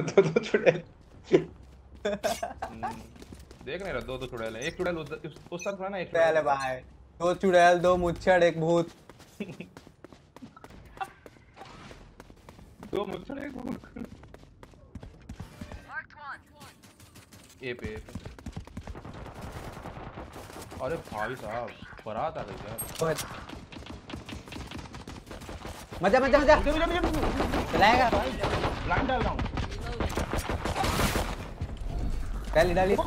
दो दो चुड़ैल। हम्म, देख नहीं रहा दो दो चुड़ैल है। एक चुड़ैल उस ना एक चुड़ैल है भाई दो चुड़ैल दो मुच्छड़ एक भूत। दो मुच्छड़ एक भूत। ए पे अरे भाई साहब बारात आ गई यार मज़ा मज़ा मज़ा। चलाएगा। ब्लाइंड डाल रहा हूँ। डाली डाली दो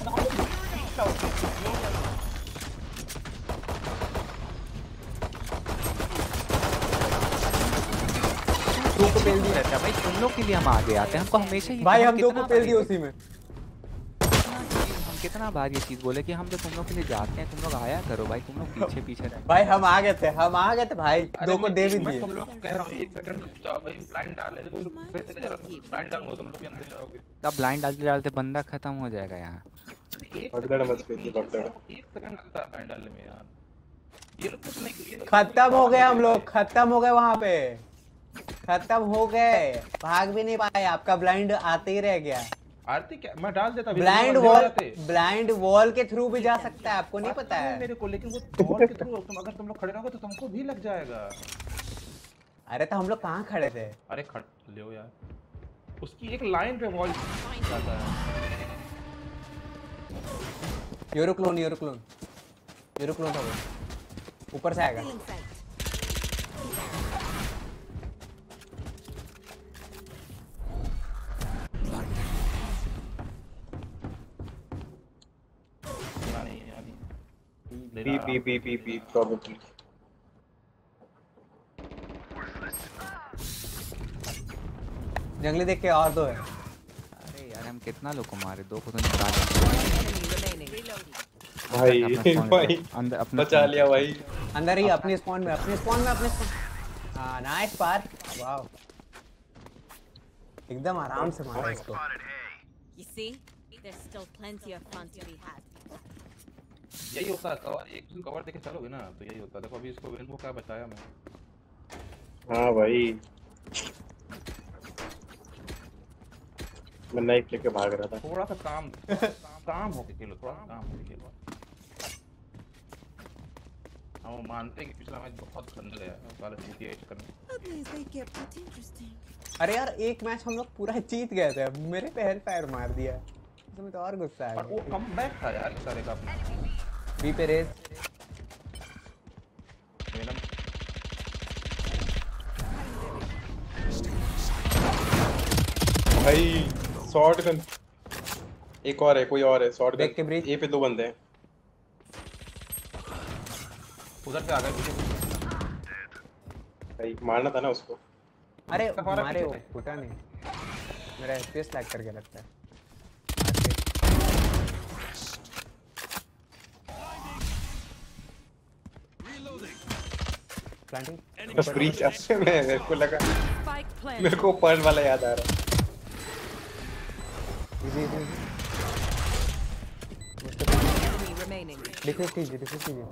को पेल दिया। रहता है भाई तुम लोग के लिए हम आगे आते हैं। हमको हमेशा ही भाई हम दो को पेल दी उसी में। कितना बार ये चीज़ बोले कि हम जो तुम लोग के लिए जाते हैं तुम लोग आया करो भाई तुम लोग पीछे पीछे रहे भाई हम आ गए थे हम आ गए थे भाई दो को दे भी दिए। तुम लोग कह रहा हूँ एक सेकंड रुक जाओ भाई ब्लाइंड डाल ले तो ब्लाइंड डाल तुम लोग अंदर जाओगे। तब ब्लाइंड डालते डालते बंदा खत्म हो जाएगा यहाँ। मच गई थी भगदड़। एक सेकंड लगता है ब्लाइंड डालने में यार। ये लोग कुछ नहीं खत्म हो गए हम लोग खत्म हो गए वहाँ पे। खत्म हो गए भाग भी नहीं पाए आपका ब्लाइंड आते ही रह गया। आरती क्या? मैं डाल देता ब्लाइंड वॉल ब्लाइंड वॉल के थ्रू भी जा सकता है आपको नहीं पता है। है मेरे को लेकिन वो वॉल के थ्रू तुम अगर तुम लोग खड़े रहोगे तो तुमको भी लग जाएगा। अरे तो हम लोग कहाँ खड़े थे? अरे खड़ ले यार। उसकी एक लाइन पे वॉल जाता है। यूरोक्लोन यूरोक्लोन यूरोक्लोन था वो। ऊपर से आएगा। बी रहा बी बी बी बी जंगली देख के और दो है। अरे यार हम कितना लोग को मारे? दो को तो निकाल भाई भाई अंदर अपना बचा लिया भाई। अंदर ही अपने स्पॉन में अपने स्पॉन में अपने हाँ नाइस पार वाओ एकदम आराम से मारा इसको। You see, there's still plenty of fun to be had. यही होता है कवर एक तुम कवर देके चलोगे ना तो यही होता है देखो अभी इसको इनको क्या बचाया मैं हाँ भाई मैं नाइफ लेके भाग रहा था थोड़ा सा काम काम होके खेलो थोड़ा सा काम होके खेलो हम मानते हैं कि पिछला मैच बहुत गंदा गया वाला जीती है करने. अरे यार एक मैच हम लोग पूरा जीत गए थे। मेरे पे हेल फायर मार दिया। तुम्हें तो और गुस्सा आ और वो गया। कम बैक था यार सारे का अपना। बी पे रेस भाई शॉर्ट गन एक और है कोई और है शॉर्ट देख के गन breathe। ए पे दो बंदे हैं। उधर से आ गए पीछे भाई मारना था ना उसको। अरे मारे वो थे। नहीं। मेरा एफपीएस लैग करके लगता है। प्लांटिंग बस ब्रीच ऐसे में मेरे को लगा मेरे को पर्ल वाला याद आ रहा इजी इजी. डिफेंस कीजिए डिफेंस कीजिए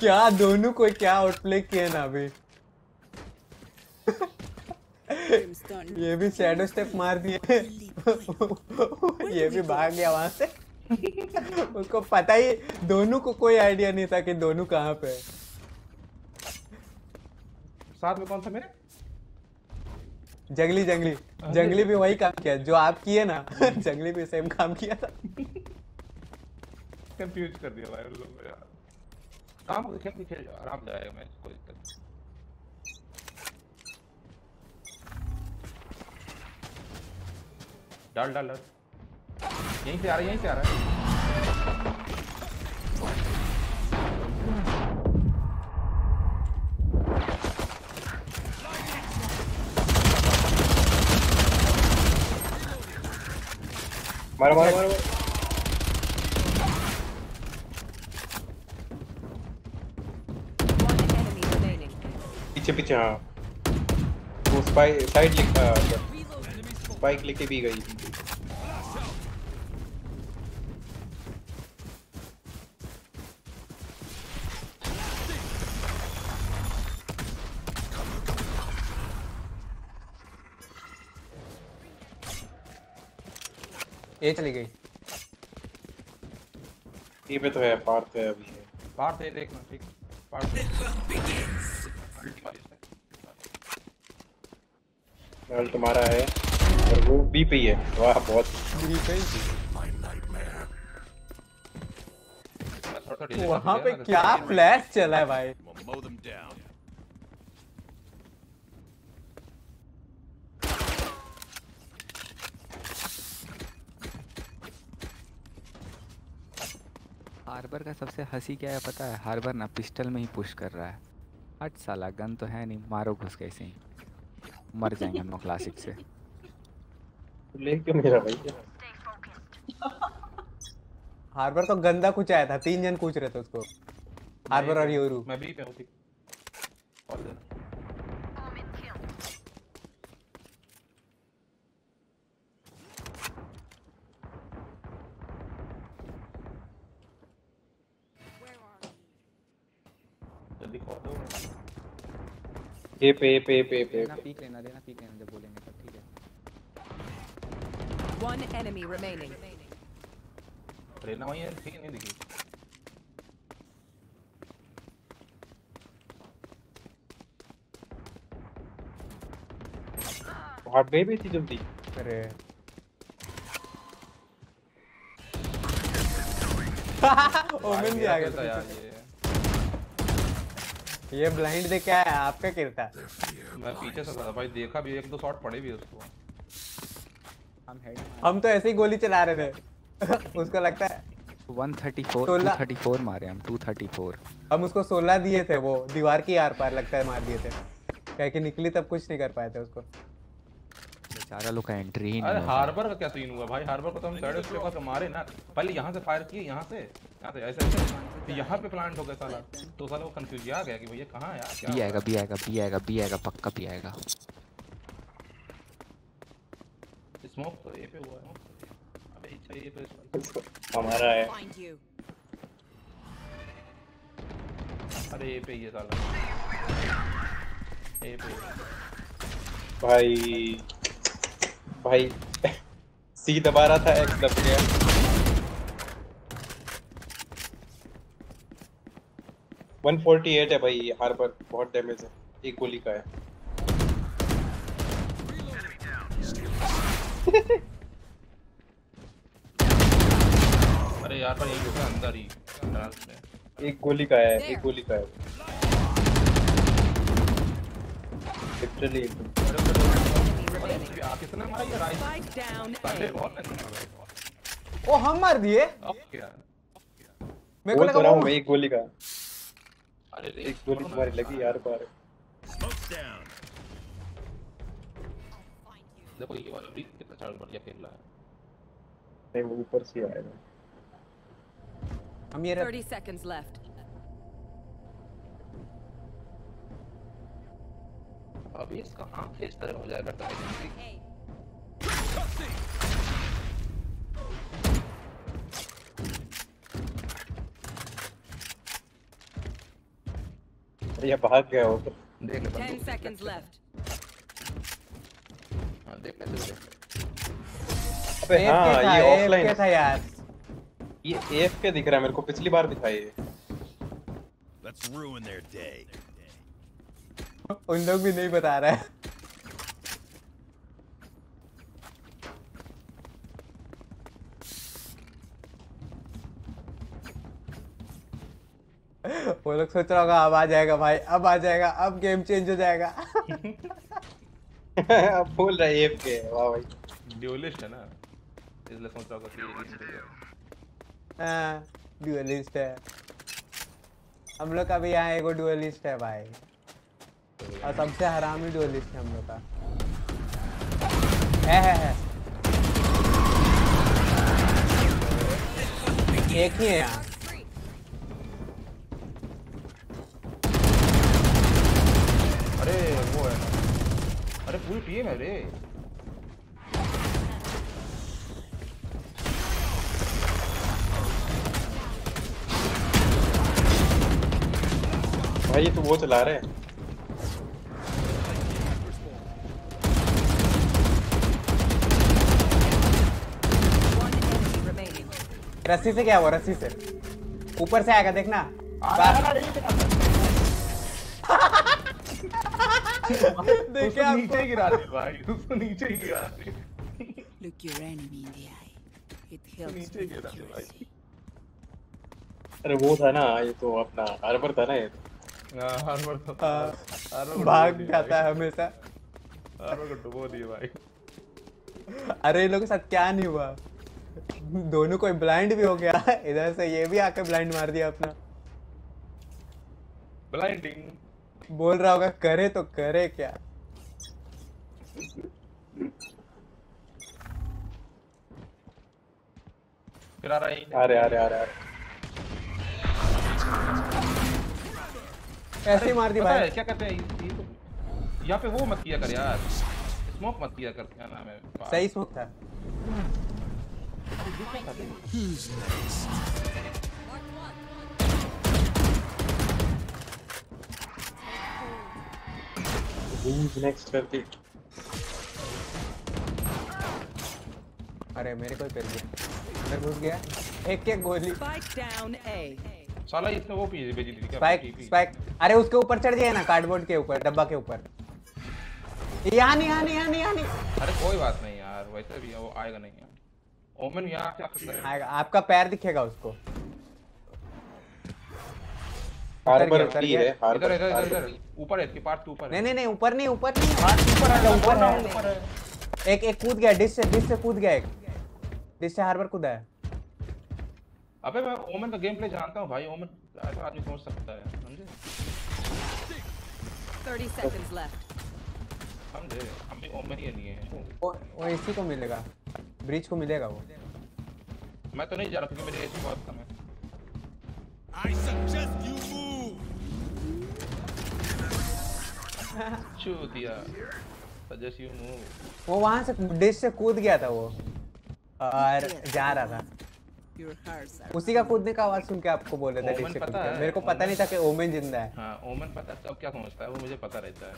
क्या दोनों को क्या आउटप्ले किया ना अभी? ये भी शैडो स्टेप मार दिए। ये भी भाग गया वहाँ से। उसको पता ही दोनों को कोई आइडिया नहीं था कि दोनों कहाँ पे साथ में कौन था मेरे? जंगली जंगली। जंगली भी वही काम किया जो आप किए ना जंगली भी सेम काम किया था। कंफ्यूज कर दिया भाई लोगों यार। काम को खेल खेल आराम से आएगा मैच कोई दिक्कत नहीं। डाल डाल डाल। यहीं से आ रहा है यहीं से आ रहा है। मारो मारो। मारो. पीछे पीछे हाँ। वो स्पाई साइड लिख स्पाइक लेके भी गई ए चली गई। ये पे तो है पार्थ है अभी। है पार थे देखना ठीक पार थे अल्टी मारी इसने। नाल तुम्हारा है और वो बी पे ही है। वाह बहुत। बी पे ही। मैं वहाँ पे क्या फ्लैश चला है भाई। हार्बर का सबसे हँसी क्या है पता है? हार्बर ना पिस्टल में ही पुश कर रहा है। हट साला गन तो है नहीं मारो घुस के ऐसे ही। मर जाएँगे हम लोग क्लासिक से। ले क्यों मेरा भाई। हार्बर तो गंदा कुछ आया था तीन जन पूछ रहे थे उसको। हार्बर और योरू मैं भी पे हूँ ठीक और दे जल्दी खोल दो ए पे ए पे ए पे ए पे। देना पीक लेना देना पीक लेना जब बोलेंगे तब ठीक है। One enemy remaining. रेना वहीं है ठीक नहीं दिखी। हार्ट बे भी थी जल्दी अरे। ओमेन भी आ खेलता गया यार ये। ये ब्लाइंड देख क्या है आपका किरता मैं पीछे से था भाई देखा भी एक दो शॉट पड़े भी उसको। हम हेड हम तो ऐसे ही गोली चला रहे थे। उसको लगता है। 134 सोलह। 234 मारे हम 234 हम उसको 16 दिए थे वो दीवार की आर पार लगता है मार दिए थे। कह के निकली तब कुछ नहीं कर पाए थे उसको। बेचारा लोग का एंट्री ही नहीं अरे हार्बर का क्या सीन हुआ भाई? हार्बर को तो हम साइड उसके पास मारे ना। पहले यहाँ से फायर किए यहाँ से। यहाँ से ऐसे ऐसे। फिर यहाँ पे प्लांट हो गया साला। तो साला वो कंफ्यूज आ गया कि भैया कहाँ यार क्या बी आएगा बी आएगा बी आएगा बी आएगा पक्का बी आएगा। स्मोक तो ये पे हुआ है अबे अच्छा ये पे हमारा है। अरे ये पे ये साला। ये पे भाई भाई सी दबा रहा था एक्स दब गया वन फोर्टी एट है भाई हार पर बहुत डैमेज है। एक गोली का है। अरे यार पर होगा अंदर ही में। एक गोली का है एक गोली का है। लिटरली मारा ये राइट ओ हम मार दिए। मेरे को लगा मैं एक गोली का। अरे एक गोली तुम्हारी लगी यार बार देखो ये वाला भी कितना चाल बढ़िया खेल रहा है। नहीं वो ऊपर से आएगा हम ये 30 seconds left. अभी इसका आँख इस तरह हो जाएगा तो Hey, अरे ये भाग गया वो देख ले 10 बंदूक seconds left. हाँ देख ले देख ले। अबे हाँ ये ऑफलाइन था यार। ये एएफके दिख रहा है मेरे को पिछली बार दिखाई है। Let's ruin their day. उन लोग भी नहीं बता रहा है। वो लोग सोच रहा होगा अब आ जाएगा भाई अब आ जाएगा अब गेम चेंज हो जाएगा। अब बोल रहा है एएफके वाह भाई। ड्यूलिस्ट है ना? इसलिए सोच रहा होगा कि हाँ ड्यूअलिस्ट है हम लोग का भी यहाँ एगो ड्यूअलिस्ट है भाई। और सबसे हरामी ड्यूअलिस्ट है हम लोग का। है है है। एक ही है यहाँ। अरे, वो है अरे पूरी टीम है रे। भाई, ये तो वो चला रहे हैं। रस्सी से क्या हुआ रस्सी से? ऊपर से आएगा देखना? देखिए उसको आपको नीचे गिरा दे भाई उसको नीचे ही गिरा दे। Look your enemy in the eye. It helps नीचे गिरा दे भाई। अरे वो था ना ये तो अपना हार्बर था ना ये। हाँ, हर बार तो हाँ, हर बार को भाग जाता है हमेशा। हर बार को डुबो दिए भाई। अरे इन लोगों के साथ क्या नहीं हुआ? दोनों कोई ब्लाइंड भी हो गया। इधर से ये भी आके ब्लाइंड मार दिया अपना। ब्लाइंडिंग बोल रहा होगा करे तो करे क्या? फिर आ रहा है रहे आ रहे ऐसे ही मार दी भाई। क्या कहते हैं? तो यहाँ पे वो मत किया कर यार। स्मोक मत किया कर क्या नाम है? सही स्मोक था। Who's next करती अरे मेरे को ही पेल गया अंदर घुस गया एक एक गोली। Spike down A. साला इसने वो पी भेजी थी क्या? स्पाइक स्पाइक अरे उसके ऊपर चढ़ जाए ना कार्डबोर्ड के ऊपर डब्बा के ऊपर। यहाँ नहीं यहाँ नहीं यहाँ नहीं यहाँ नहीं अरे कोई बात नहीं यार वैसे भी वो आएगा नहीं यार। ओमन यहाँ क्या सकता है। आएगा आपका पैर दिखेगा उसको। हार्बर उतर है इधर हार्बर इधर इधर इधर। ऊपर है इसके पार्ट ऊपर नहीं नहीं नहीं ऊपर नहीं ऊपर नहीं। ऊपर है ऊपर ऊपर है। है ऊपर है एक एक कूद गया डिश से डिश से कूद गया एक। डिश से हार्बर कूदा है। अबे मैं ओमन का गेम प्ले जानता हूँ भाई ओमन ऐसा आदमी सोच सकता है समझे? 30 seconds left. समझे हम भी ओमन ही नहीं है। वो वो इसी को मिलेगा। ब्रिज को मिलेगा वो। मैं तो नहीं जा रहा क्योंकि मेरी एज बहुत कम है। Suggest you move. छू दिया। सजेस्ट यू मूव वो वहाँ से डिश से कूद गया था वो। और जा रहा था। उसी का कूदने का आवाज़ सुन के आपको बोल रहे थे डिश से कूद पता गया मेरे को पता नहीं था कि ओमेन ज़िंदा है। हाँ ओमन पता है अब क्या समझता है? वो मुझे पता रहता है।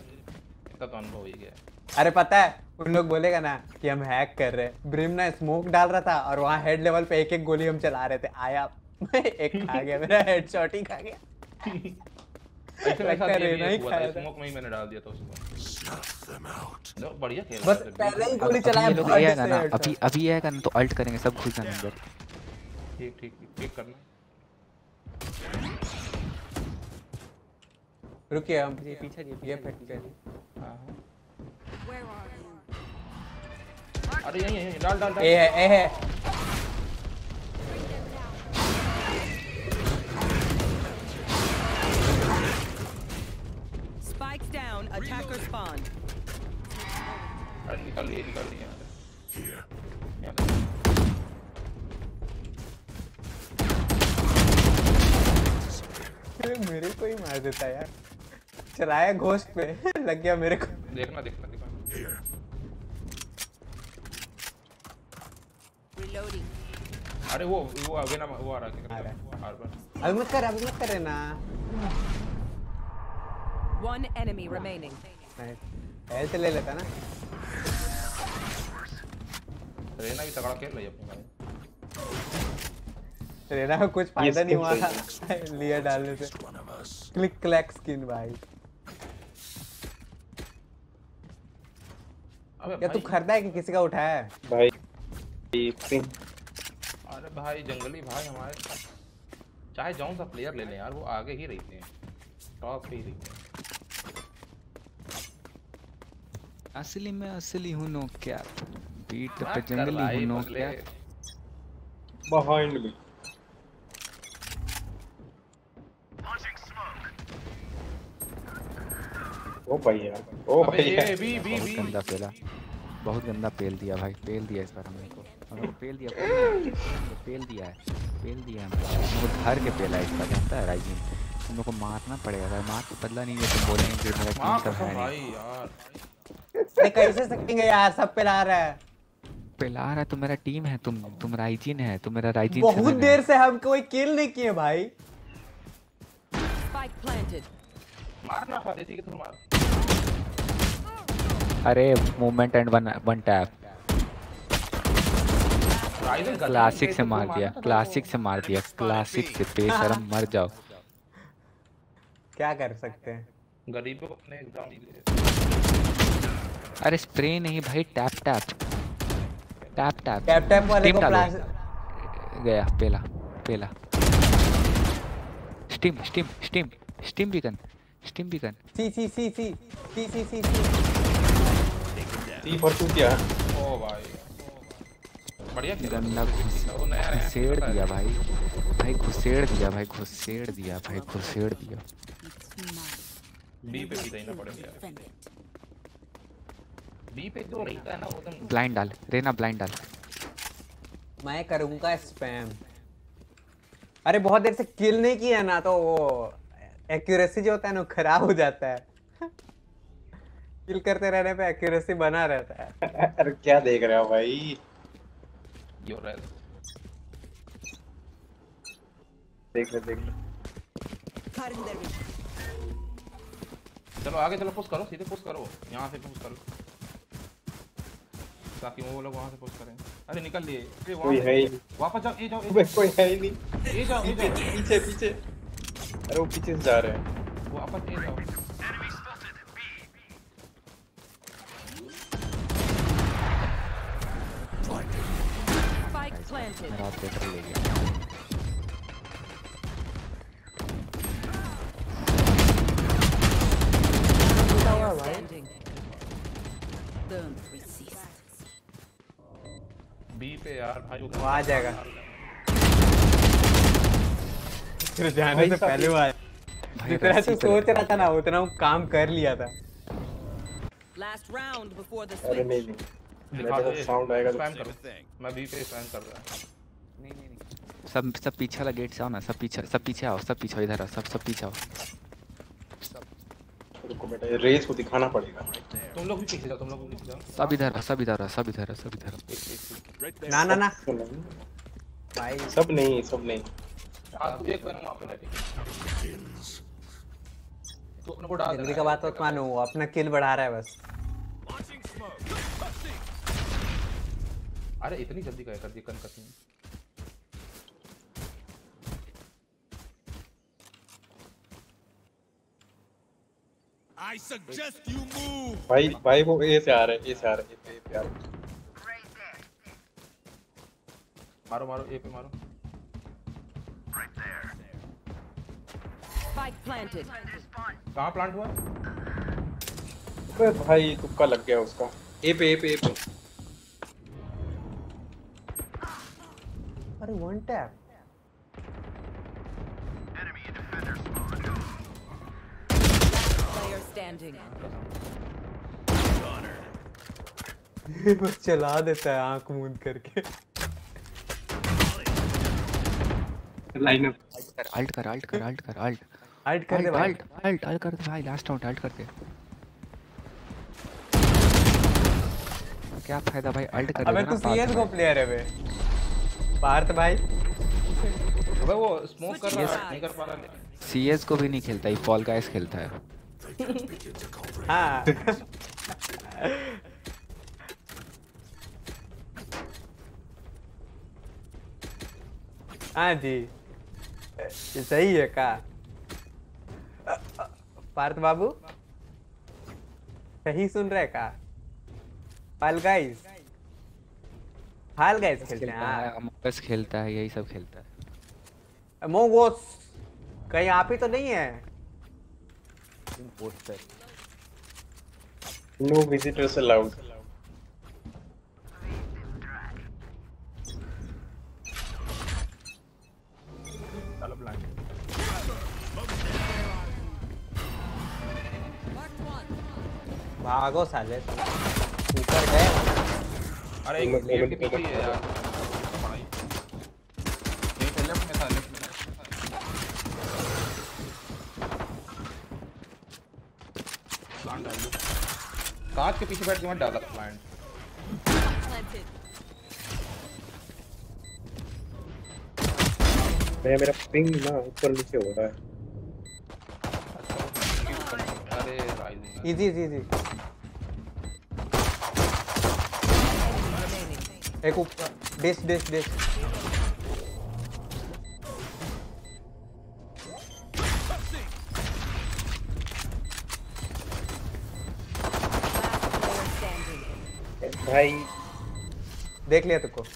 इतना तो अनुभव ही गया। अरे पता है उन लोग बोलेगा ना कि हम हैक कर रहे हैं। ब्रिम ना स्मोक डाल रहा था और वहाँ हेड लेवल पे एक एक गोली हम चला रहे थे। आया। एक खा गया मेरा हेडशॉट ही खा गया। अभी। अभी अभी ये आएगा ना तो अल्ट करेंगे सब घुस ठीक ठीक ठीक करना। रुकिए हम ये पीछे ये फेंक के हाँ हाँ? अरे यहीं यहीं डाल डाल ए है ए है। Spikes down. Attacker spawn. अरे निकाल लिए निकाल लिए. मेरे को ही मार देता यार। चलाया घोस्ट पे। लग गया मेरे को। देखना देखना देखना. Reloading. अरे वो वो आगे ना वो आ रहा है आ रहा हैं। हार्बर अभी मत कर अभी मत करे ना One enemy remaining. हेल्थ ले लेता ना। रेना भी तगड़ा खेल रही है अपनी भाई। रेना को कुछ फ़ायदा नहीं हुआ। लिया डालने से. क्लिक क्लैक स्किन भाई। क्या तू खरीदा है कि किसी का उठाया है? भाई अरे भाई जंगली भाई हमारे चाहे जौन सा प्लेयर ले लें यार वो आगे ही रहते हैं। टॉप पे ही रहते हैं। असली में असली हूँ नो क्या बीट पे जंगली हूँ नो क्या? बिहाइंड मी ओ भाई यार ओ अबे भाई ये यार भी भी बहुत गंदा पेला। बहुत गंदा पेल दिया भाई पेल दिया इस बार हमने को। हमने पेल दिया पेल दिया, पेल दिया है पेल दिया हमने हमने को। धर के पेला इस बार जानता है राइजिंग। हम लोग को मारना पड़ेगा अगर मार के बदला नहीं है तो बोलेंगे कि मेरा टीम सब कसम है भाई यार। अरे कैसे सकेंगे यार सब पे ला रहा है। पेला रहा है तो मेरा टीम है तुम तुम राइजिन है तुम मेरा राइजिन बहुत देर से हम कोई किल नहीं किए भाई। Spike planted. मारना था देसी के तुम मार। अरे movement and one one tap classic से मार दिया क्लासिक से मार दिया क्लासिक से बेशरम मर जाओ। क्या कर सकते हैं। गरीबों को अपने एग्ज़ाम दे अरे स्प्रे नहीं भाई tap tap tap tap tap tap वाले को डालो। प्लास गया पेला पेला. Stim stim stim stim beacon stim beacon C C C C C C C C C four two क्या ओ भाई बढ़िया गंदा घुसेड़ है। दिया भाई भाई घुसेड़ दिया भाई घुसेड़ दिया भाई घुसेड़ दिया बी पे भी देना पड़ेगा बी पे जो रहता है ना वो एकदम ब्लाइंड डाल रेना ब्लाइंड डाल मैं करूँगा स्पैम अरे बहुत देर से किल नहीं किया ना तो वो एक्यूरेसी जो होता है ना खराब हो जाता है। किल करते रहने पे एक्यूरेसी बना रहता है। अरे क्या देख रहे हो भाई? यो रेड देख ले देख ले। चलो आगे चलो पुश करो सीधे पुश करो। यहाँ से पुश करो। ताकि वो लोग वहाँ से पुश करें। अरे निकल लिए कोई है ही वापस जाओ ये जाओ कोई है ही नहीं। ये जाओ ये जाओ। पीछे पीछे। अरे वो पीछे से जा रहे हैं वापस ये जाओ planted. मेरा ऑपरेटर ले गया. बी पे यार भाई वो वो आ जाएगा फिर जाने से पहले वो आया। जितना रस्सी तू सोच रहा था ना उतना वो काम कर लिया था। Last round before the अरे नहीं नहीं। दिखा मैं दो। तो साउंड आएगा तो स्पैम करो मैं बी पे स्पैम कर रहा सब सब पीछे वाला गेट से आओ ना सब पीछे सब पीछे आओ सब पीछे इधर आओ सब सब पीछे आओ। रुको बेटा ये रेस को दिखाना पड़ेगा। तुम लोग भी पीछे जाओ तुम लोग भी पीछे जाओ। सब इधर आओ सब इधर आओ सब इधर आओ सब इधर ना ना ना। तो भाई सब नहीं सब नहीं। हाँ तू एक बार वहाँ पे बैठे तू अपने डाल जल्दी का बात मत मानो वो अपना किल बढ़ा रहा है बस। अरे इतनी जल्दी कर दी कन कसी I suggest you move. भाई भाई वो ए से आ रहा है ए से आ रहा है ए पे आ रहा है। मारो मारो ए पे मारो। कहाँ प्लांट हुआ? अबे भाई तुक्का लग गया उसका। ए पे ए पे ए पे। अरे वन टैप बस चला देता है आँख मूंद करके। लाइन अप अल्ट कर अल्ट कर अल्ट कर अल्ट हाइड कर दे अल्ट भाई। अल्ट अल्ट अल्ट कर दे भाई लास्ट राउंड अल्ट कर दे क्या फ़ायदा भाई अल्ट कर अबे तू सीएस को प्लेयर है बे। पार्थ भाई। अबे वो स्मोक कर रहा है नहीं कर पा रहा सीएस को भी नहीं खेलता ये फॉल गाइस खेलता है। हाँ। हाँ जी। सही है का? पार्थ बाबू? सही सुन रहे का? फाल गाइस फाल गाइस खेलते हैं हाँ अमोगस खेलता है यही सब खेलता है। मोगोस कहीं आप ही तो नहीं है? नो विजिटर्स अलाउड भागो साले। ऊपर गए। अरे एक गेट के पीछे है यार। पढ़ाई लेफ़्ट में था लेफ़्ट में प्लांट डाल कांच के पीछे बैठ के मत डाला प्लांट। मैं मेरा पिंग ना ऊपर नीचे हो रहा है। अरे राइजिंग इजी इजी इजी एक ऊपर। Last player standing. भाई। देख लिया तुमको कुछ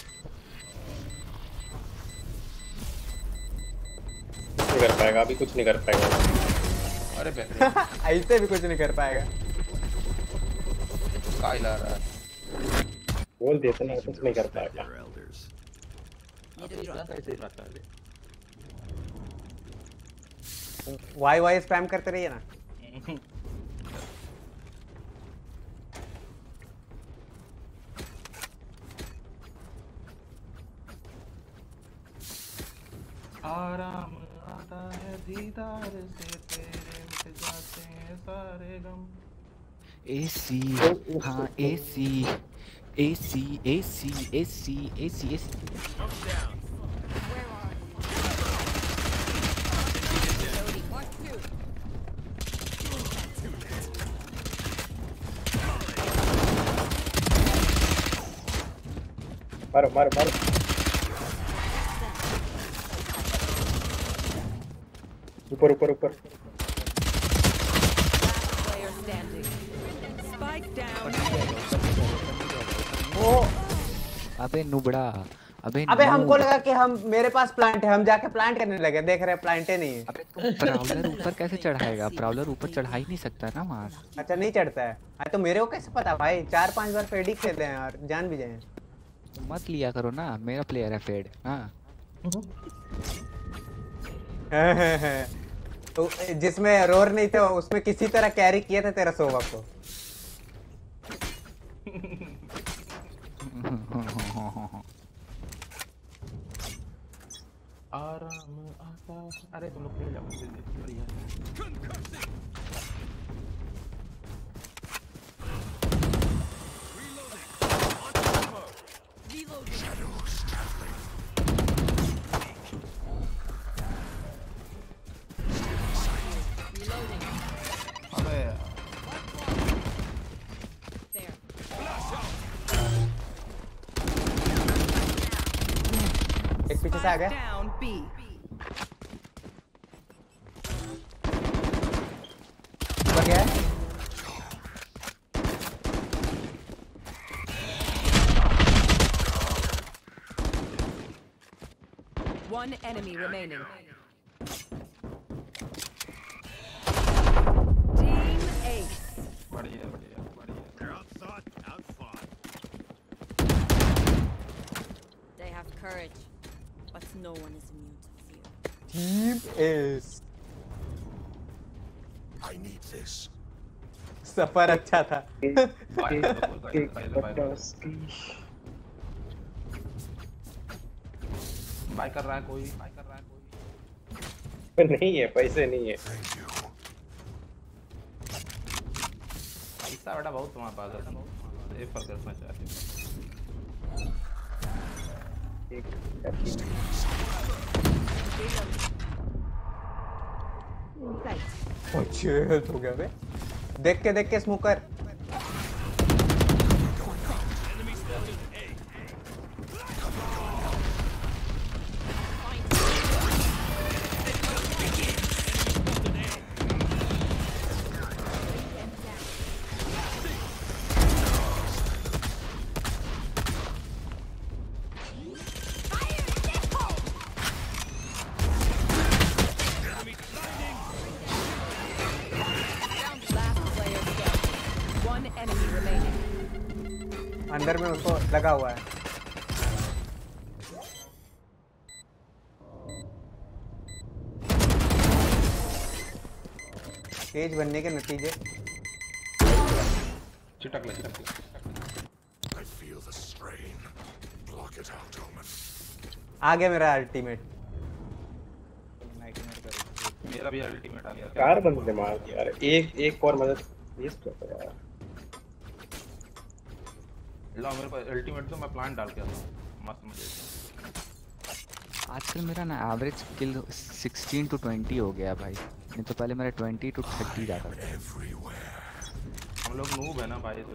नहीं कर पाएगा अभी कुछ नहीं कर पाएगा। अरे ऐसे भी कुछ नहीं कर पाएगा। का हिला रहा है। बोल देते ना कुछ नहीं कर पाएगा। है वाई वाई स्पैम करते रहिए ना। आराम आता है दीदार से तेरे जाते हैं सारे गम एसी हाँ एसी एसी एसी एसी एसी एसी मारो मारो मारो ऊपर ऊपर ऊपर अबे नुबड़ा अबे अबे हमको लगा कि हम मेरे पास प्लांट है हम जाके प्लांट करने लगे देख रहे हैं प्लांट ही नहीं है। अबे तू प्राउलर ऊपर कैसे चढ़ाएगा? प्राउलर ऊपर चढ़ा ही नहीं सकता ना वहाँ। अच्छा नहीं चढ़ता है। अरे तो मेरे को कैसे पता भाई? चार पाँच बार फेडी खेले हैं और जान भी जाए। मत लिया करो ना मेरा प्लेयर है फेड हाँ। तो जिसमें रोर नहीं थे उसमें किसी तरह कैरी किया था तेरा सोवा को। आराम आता अरे तुम लोग खेल जाओ जल्दी, बढ़िया अबे पीछे से आ Spike गया down B. ऊपर गया है One enemy remaining. Ace I need this. सफ़र अच्छा था बाय बाय बाय बाय कर रहा है कोई बाय कर रहा है कोई नहीं है। पैसे नहीं है पैसा बेटा बहुत तुम्हारे पास है। एक चाहते अच्छे हो गया देख के देख के स्मोकर तेज बनने के नतीजे। चिटक ले चिटक ले I feel the strain. Block it out, Omen. आ गया मेरा अल्टीमेट मेरा भी अल्टीमेट आ गया। कार बंदे मार दिया यार। एक एक और मदद। वेस्ट कर यार। लो मेरे पास अल्टीमेट तो मैं प्लान डाल के आता हूँ। मस्त मज़े आजकल मेरा ना एवरेज किल 16 टू 20 हो गया भाई। नहीं तो पहले मेरा 20 टू 30 जाता था। हम लोग नूब है ना भाई तो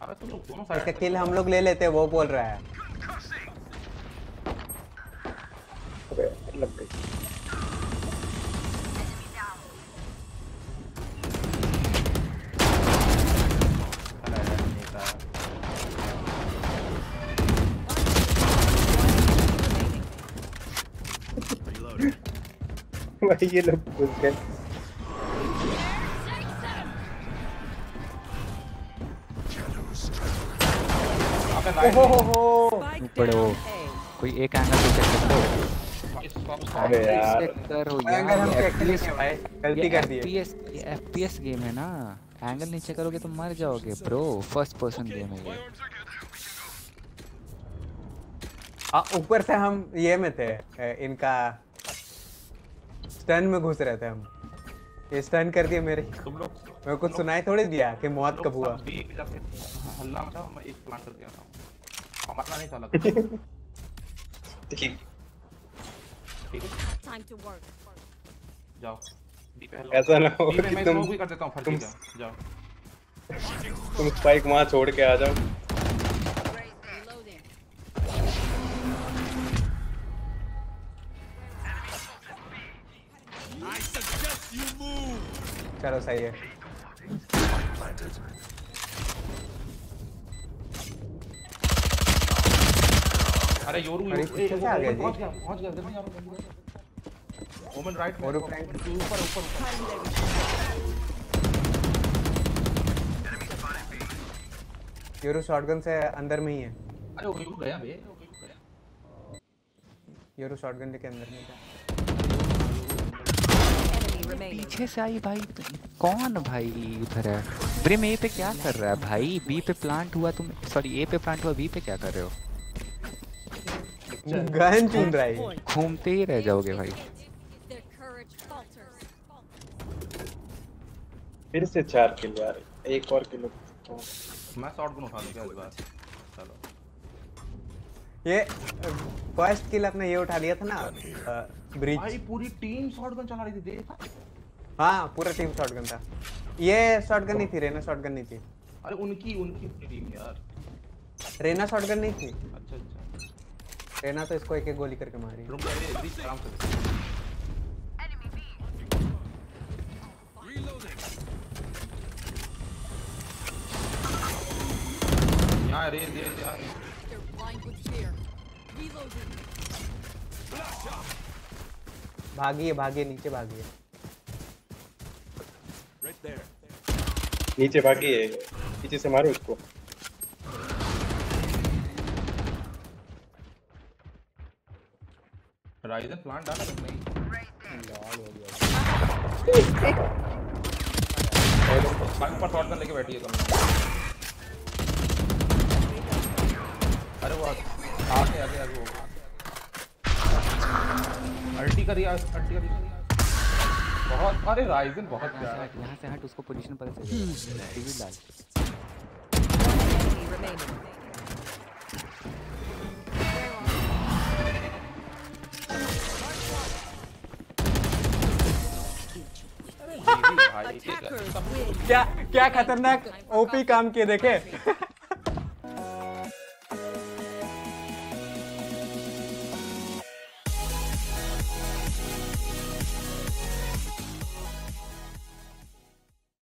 अबे तुम लोग दोनों साइड का किल हम लोग ले लेते हैं वो बोल रहा है। अबे लग गई। भाई ये लोग घुस गए ओहो हो हो. कोई एक एंगल पे चेक कर लो अबे यार। चेक करो एंगल हम यार भाई गलती कर दी है। ये FPS गेम है ना। एंगल नीचे करोगे तो मर जाओगे ब्रो फ़र्स्ट पर्सन गेम है ये। आ, ऊपर से हम ये में थे इनका स्टन में घुस रहे थे हम। ये स्टन कर दिए मेरे तुम लोग मेरे को सुनाई थोड़ी दिया कि मौत कब हुआ। हल्ला मचा मैं एक प्लान कर दिया था। हमारा नहीं था लग। ठीक ठीक है। To जाओ। ऐसा ना हो कि तुम भी कर देता हूँ तुम- जाओ जाओ। तुम स्पाइक वहाँ छोड़ के आ जाओ। सही है अरे योरू योरू- पीछे से आ गया जी। पहुँच गया जल्दी आओ। वुमन राइट में योरू ऊपर। ऊपर ऊपर। योरू शॉटगन से अंदर में ही है। अरे वो योरू गया बे वो योरू गया। योरू शॉटगन लेके अंदर में था पीछे से आई भाई। कौन भाई उधर है? ब्रिम ए पे क्या कर रहा है भाई? बी पे प्लांट हुआ तुम सॉरी ए पे प्लांट हुआ बी पे क्या कर रहे हो? गन चुन रहा है। घूमते ही रह जाओगे भाई. फिर से चार किल यार एक और किल। मैं शॉट गन उठा लूँगा इस बार चलो। ये फ़र्स्ट किल अपने ये उठा लिया था ना? ब्रिज भाई पूरी टीम शॉट गन चला रही थी देख? हाँ पूरा टीम शॉटगन था। ये शॉटगन नहीं थी रेना शॉटगन नहीं थी। अरे उनकी उनकी टीम यार। रेना शॉटगन नहीं थी। अच्छा अच्छा। रेना तो इसको एक एक गोली करके मारी। रुक जा रे बीच आराम से। यार. Reloading. भागिए भागिए नीचे भागिए। नीचे भागी है। पीछे से मारो उसको राइजन प्लांट डाला कि नहीं भाई ऊपर शॉट गन लेके बैठी है तुम अरे वो आगे आगे आगे वो। अल्टी करी अल्टी करी बहुत अरे राइजन बहुत प्यारा हट यहाँ से हट उसको पोजीशन पता चलेगा टीवी डाल. क्या क्या खतरनाक ओपी काम किए देखे?